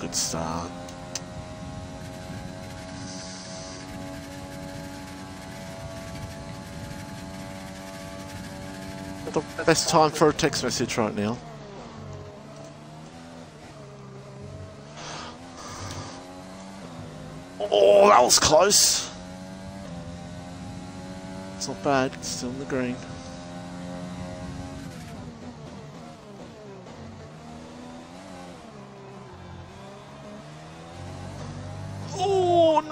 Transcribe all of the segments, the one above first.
good start. The best time for a text message right now. Oh, that was close. It's not bad, it's still in the green.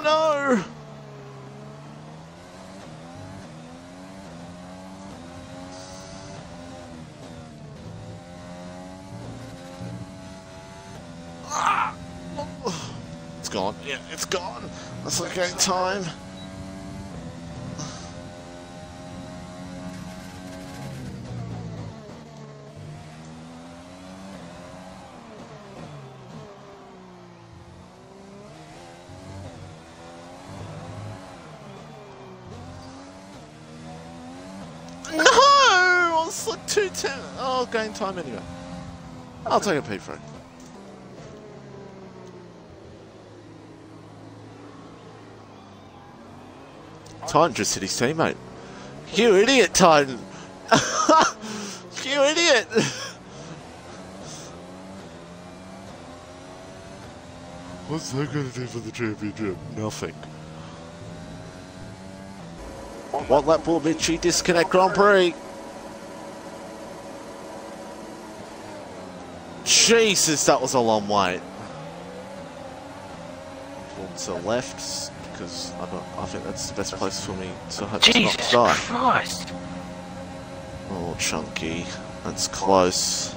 No! Ah! It's gone. Yeah, it's gone. That's okay. Time. Like 210. Oh, game time anyway. I'll take a P for it. Titan just hit his teammate. You idiot, Titan! you idiot! What's that going to do for the championship? Nothing. What lap will Mitchie disconnect Grand Prix? Jesus, that was a long wait. Pull to the left because I don't. I think that's the best place for me to hope to not Jesus die. Christ! Oh, chunky. That's close.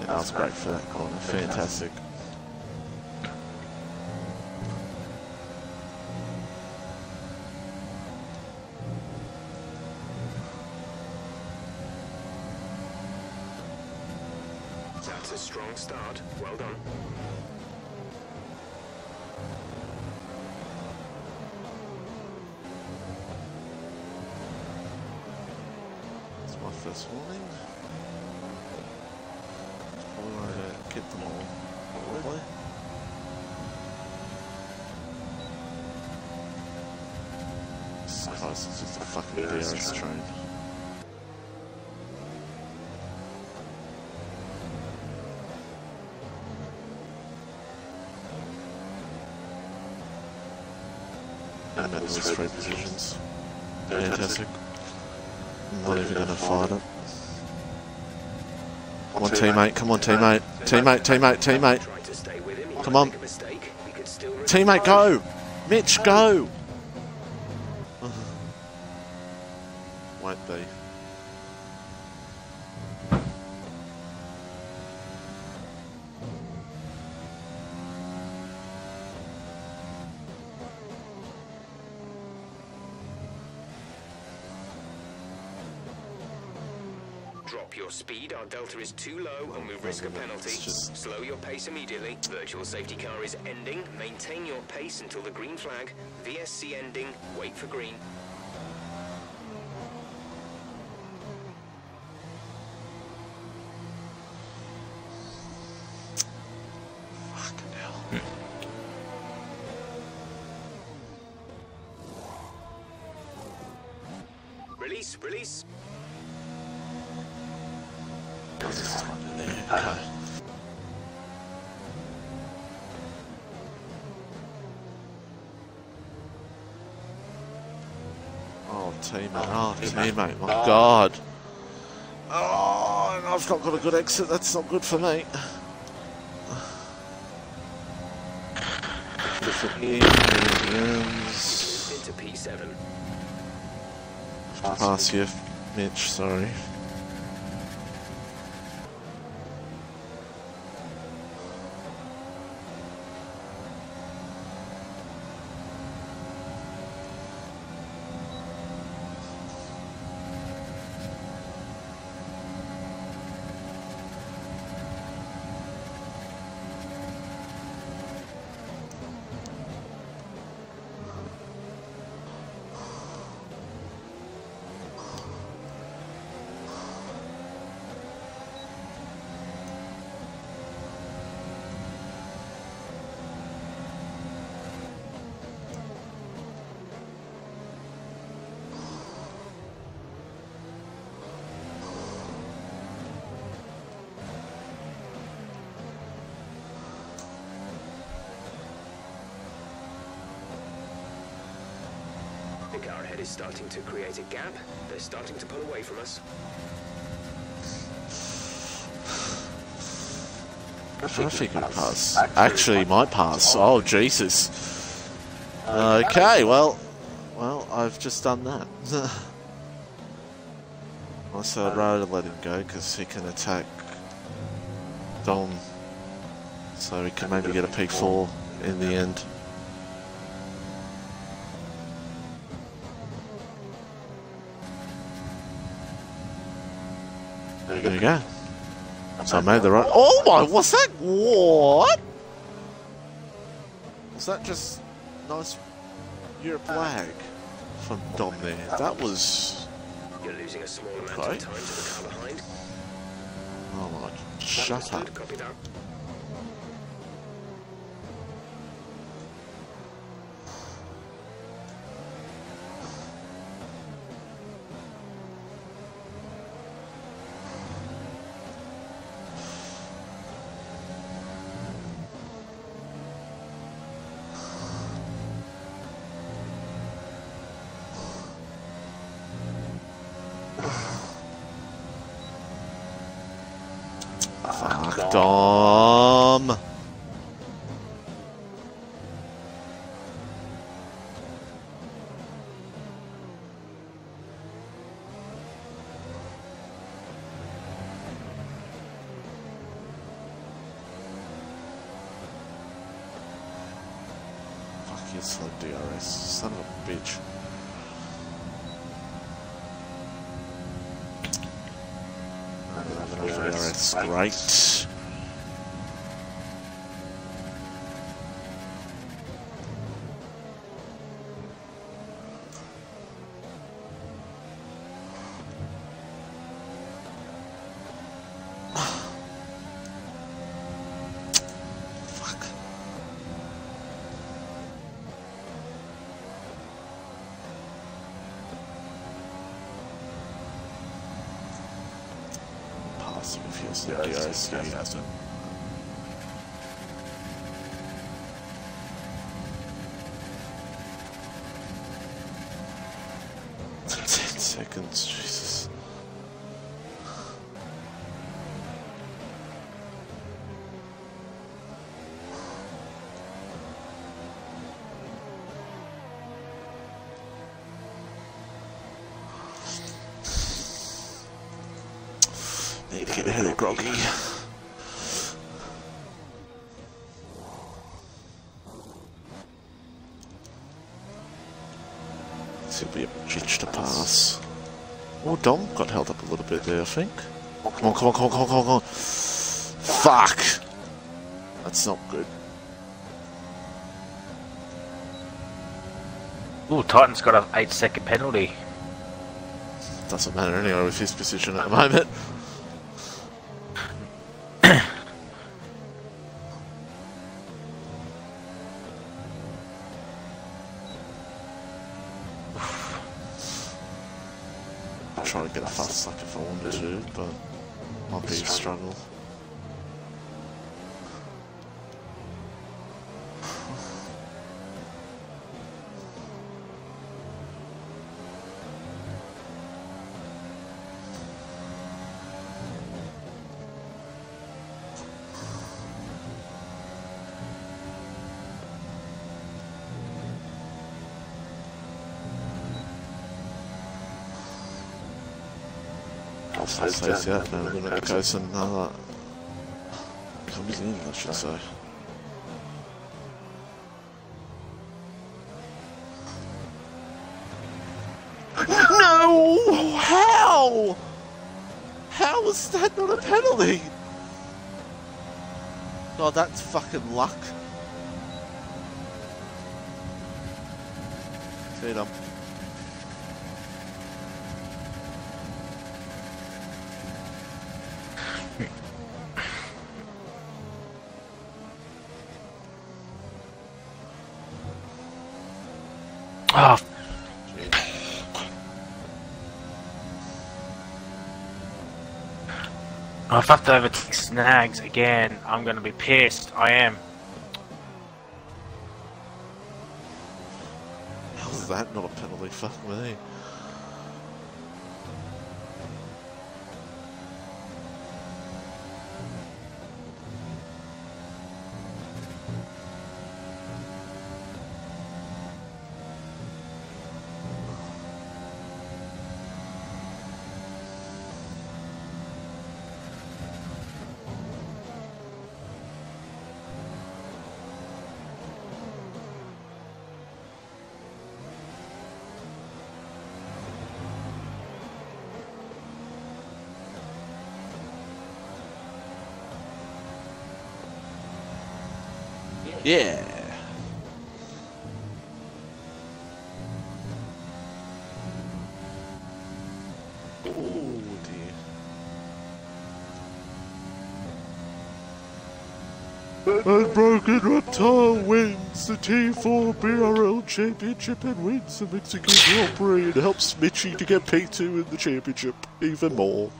That was great for that corner. Fantastic. Going to get them all. Probably. Just a fucking DRS train. And those three positions. Fantastic. Not even gonna fight it. Teammate. Come on, teammate. Teammate, teammate, teammate. Come on. Teammate, go! Mitch, go! Slow your pace immediately. Virtual safety car is ending. Maintain your pace until the green flag. VSC ending. Wait for green. Teammate. Oh, teammate. My God. Oh, and I've not got a good exit. That's not good for me. Different Into P7. Pass you, Mitch. Sorry. Car ahead is starting to create a gap. They're starting to pull away from us. I if he can pass. Actually, might pass. Oh, Jesus. Okay, well, well, I've just done that. also, I'd rather let him go because he can attack Dom, so we can maybe get a P4 in the end. There you go. So I made the right. Oh my! What's that? What? Was that just nice Europe uh, flag from Dom there? That was. You're losing a small amount Okay. of time to the car behind. Oh my! Shut up! Understood. Copy that. Fuck Dom! Fuck Passing if he has no DRS, yeah, he hasn't. Ten seconds, Need to get a little groggy. This will be a bitch to pass. Oh, Dom got held up a little bit there, I think. Come on, come on, come on, come on, come on, come on. Fuck! That's not good. Ooh, Titan's got an 8 second penalty. Doesn't matter anyway with his position at the moment. Try to get a fast suck if I wanted to, but might be a struggle. I'll say yeah, no, I'm gonna go some uh, comes in, I should say. No! How? How was that not a penalty? God, that's fucking luck. See you, Dom. Oh, if I have to overtake snags again, I'm gonna be pissed. I am. How that, not a penalty. Fuck me. Yeah. Oh dear. Unbroken Reptile wins the T4 BRL Championship and wins the Mexican Grand Prix and helps Mitchie to get P2 in the championship even more.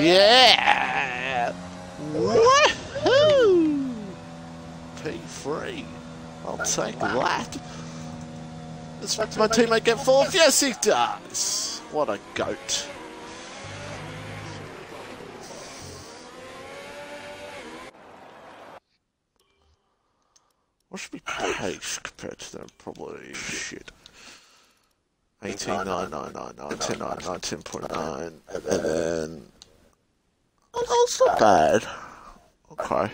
Yeah! Woohoo! P3. I'll take that. Does my teammate get fourth? Yes, he does. What a goat. What should be pace compared to them? Probably shit. 18, 9, 9, 9, 9, 10, 9, 9, 10.9, and then... Oh, it's not bad. Okay.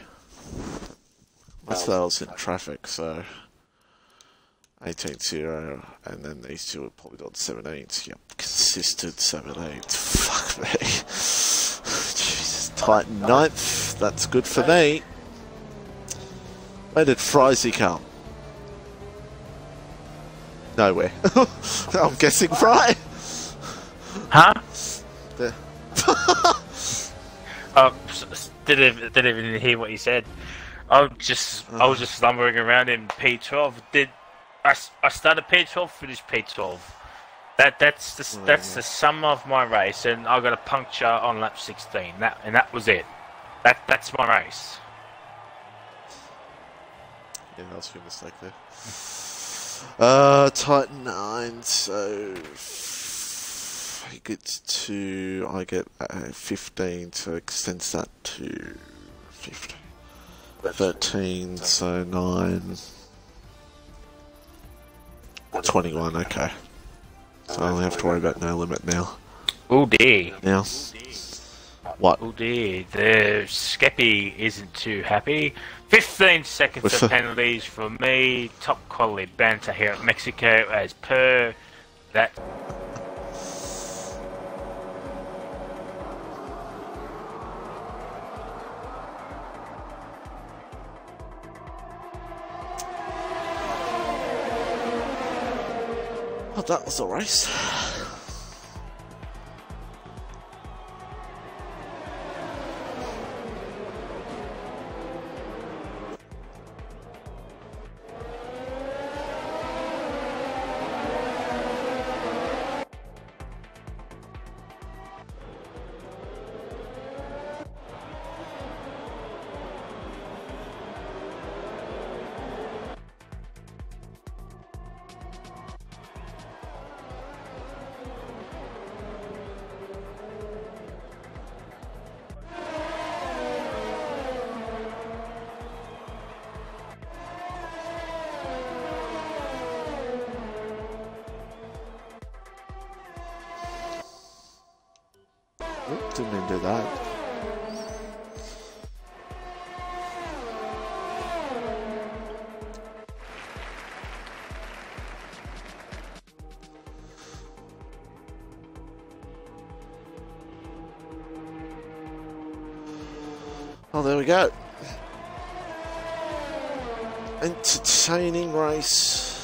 That in traffic, so... 18 0, and then these two are probably got 17s. Yep, consistent 17s. Fuck me. Jesus, Titan ninth. That's good for me. Where did Frizy come? Nowhere. I'm guessing Fry. Huh? S- s- didn't didn't even hear what he said. I was just I was just slumbering around in P12. Did I, I started P12, finished P12. That that's the s- that's the sum of my race, and I got a puncture on lap 16. That and that was it. That that's my race. Yeah, that was a mistake there. Uh, Titan 9, so f- he gets to, I get uh, 15, so extends that to 15. 13, so 9. 21, okay. So I only have to worry about no limit now. Oh dear, Now, what? oh dear. The Skeppy isn't too happy. 15 seconds With of the- penalties for me. Top quality banter here at Mexico, as per that. Oh, that was a that. Oh, there we go. Entertaining race.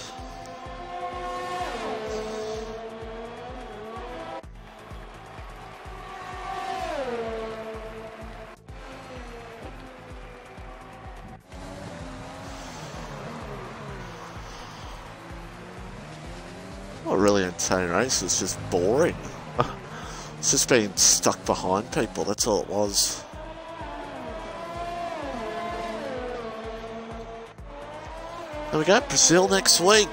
Not really entertaining eh? race, it's just boring. it's just being stuck behind people, that's all it was. There we go, Brazil next week.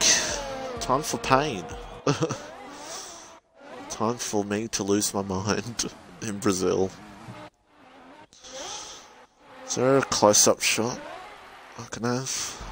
Time for pain. Time for me to lose my mind in Brazil. Is there a close-up shot I can have?